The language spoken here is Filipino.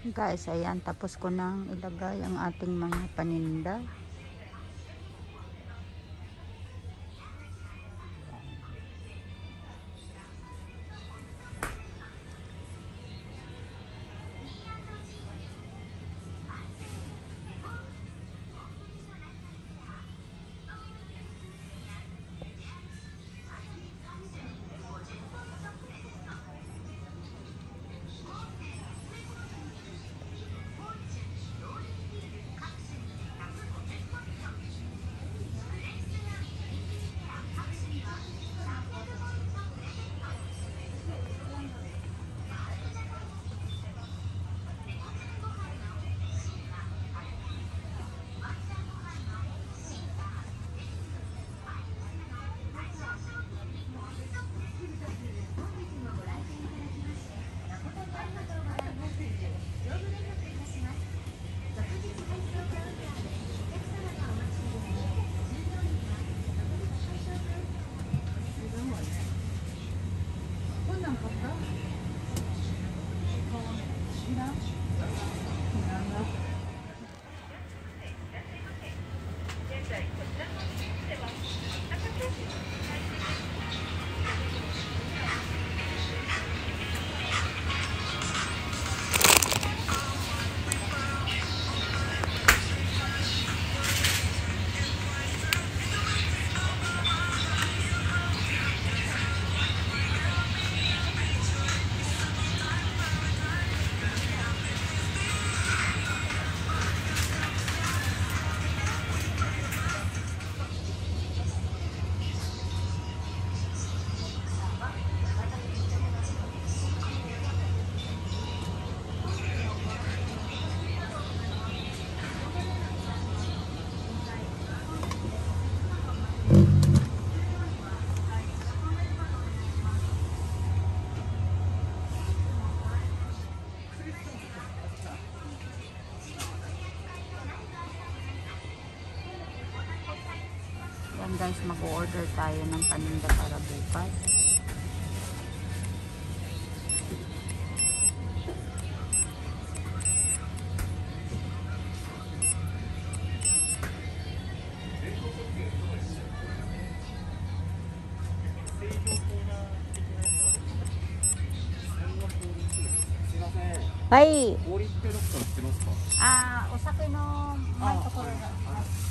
Guys, ayan, tapos ko nang ilagay ang ating mga paninda. you know? guys, mag-order tayo ng paninda para bukas. Bye! 氷ってどっか売ってますかあー、お酒の前ところが。